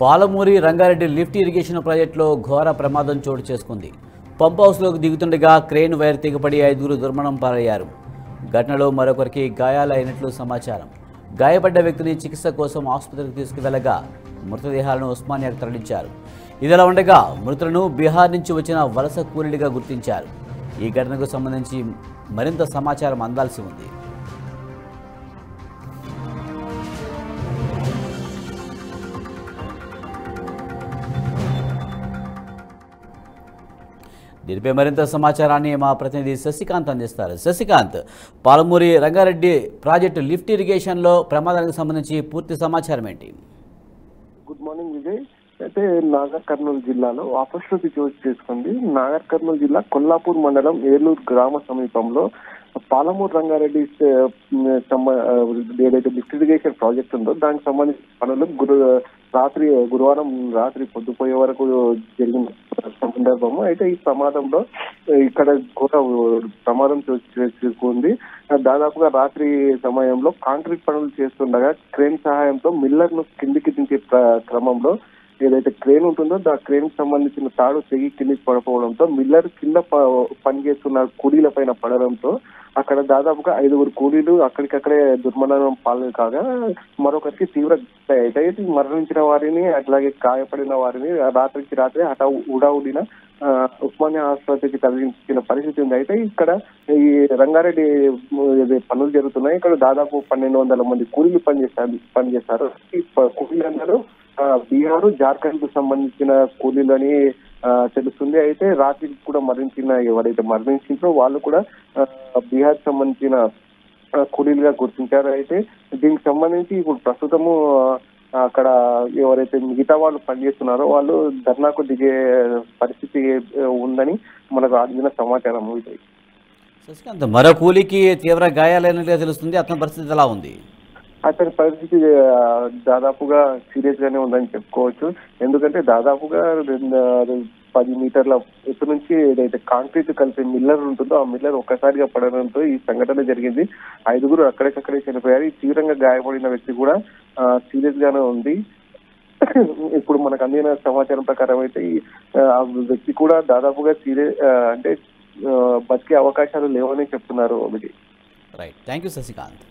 పాలమూరి Rangareddy lift irrigation ప్రాజెక్టులో ఘోర ప్రమాదం చోటు చేసుకుంది. పంప్ హౌస్లోకి దిగుతుండగా క్రేన్ వైర్ తెగపడి ఐదుగురు దుర్మరణం పాలయ్యారు. ఘటనలో మరొకరికి గాయాలైనట్లు సమాచారం. గాయపడ్డ వ్యక్తిని చికిత్స కోసం ఆసుపత్రికి తీసుకువెళ్ళగా మృతదేహాలను ఉస్మానియాకు తరలించారు. ఇదిలా ఉండగా మృతులను బీహార్ నుంచి వచ్చిన వలస కూలీలుగా గుర్తించారు. ఈ ఘటనకు సంబంధించి మరింత సమాచారం అందాల్సి ఉంది. దీనిపై మరింత సమాచారాన్ని మా ప్రతినిధి శశికాంత్ అందిస్తారు. శశికాంత్ పాలమూరి రంగారెడ్డి ప్రాజెక్టు లిఫ్ట్ ఇరిగేషన్లో ప్రమాదానికి సంబంధించి పూర్తి సమాచారం ఏంటి గుడ్ మార్నింగ్ విజయ్ అయితే నాగర్ కర్నూలు జిల్లాలో అపశృతి చోటు చేసుకుంది నాగర్ కర్నూలు జిల్లా కొల్లాపూర్ మండలం ఏలూరు గ్రామ సమీపంలో పాలమూరు రంగారెడ్డి ఏదైతే లిఫ్ట్ ఇరిగేషన్ ప్రాజెక్ట్ ఉందో దానికి సంబంధించిన పనులు గురు రాత్రి గురువారం రాత్రి పొద్దుపోయే వరకు జరిగిన సందర్భము. అయితే ఈ ప్రమాదంలో ఇక్కడ ఘోర ప్రమాదం చోటు చేసుకుంది దాదాపుగా రాత్రి సమయంలో కాంక్రీట్ పనులు చేస్తుండగా క్రేన్ సహాయంతో మిల్లర్ను కిందికి దించే ప్ర- క్రమంలో ఏదైతే క్రేన్ ఉంటుందో ఆ క్రేన్కి సంబంధించిన తాడు తెగి కిందికి పడిపోవడంతో మిల్లర్ కింద ప- పనిచేస్తున్న కూలీల పైన పడడంతో అక్కడ దాదాపుగా ఐదుగురు కూలీలు అక్కడికక్కడే దుర్మరణం పాలు కాగా మరొకరికి తీవ్ర అయితే మరణించిన వారిని అట్లాగే గాయపడిన వారిని రాత్రికి రాత్రి అట ఉడావుడిన ఉస్మానియా ఆసుపత్రికి తరలించిన పరిస్థితి ఉంది. అయితే ఇక్కడ ఈ రంగారెడ్డి పనులు జరుగుతున్నాయి. ఇక్కడ దాదాపు పన్నెండు వందల మంది కూలీలు పనిచేస్తారు పనిచేస్తారు. ఈ కూలీలందరూ బీహార్ జార్ఖండ్కు సంబంధించిన కూలీలని తెలుస్తుంది. అయితే రాత్రి కూడా మరణించిన ఎవరైతే మరణించిందో వాళ్ళు కూడా బీహార్ సంబంధించిన కూలీలుగా గుర్తించారు. అయితే దీనికి సంబంధించి ఇప్పుడు ప్రస్తుతము అక్కడ ఎవరైతే మిగతా వాళ్ళు పనిచేస్తున్నారో వాళ్ళు ధర్నాకు దిగే పరిస్థితి ఉందని మనకు అందిన సమాచారం విజయ్ శశికాంత్ మరో కూలీకి తీవ్ర గాయాలైనట్లుగా తెలుస్తుంది. అతని పరిస్థితి ఎలా ఉంది? అతని పరిస్థితి దాదాపుగా సీరియస్ గానే ఉందని చెప్పుకోవచ్చు. ఎందుకంటే దాదాపుగా రెండు పది మీటర్ల ఎత్తు నుంచి ఏదైతే కాంక్రీట్ కలిపే మిల్లర్ ఉంటుందో ఆ మిల్లర్ ఒక్కసారిగా పడడంతో ఈ సంఘటన జరిగింది. ఐదుగురు అక్కడికక్కడే చనిపోయారు. ఈ తీవ్రంగా గాయపడిన వ్యక్తి కూడా సీరియస్ గానే ఉంది ఇప్పుడు మనకు అందిన సమాచారం ప్రకారం అయితే ఈ ఆ, వ్యక్తి కూడా దాదాపుగా సీరియస్ అంటే బతికే అవకాశాలు లేవని చెప్తున్నారు ఒకటి. Right thank you Sasikanth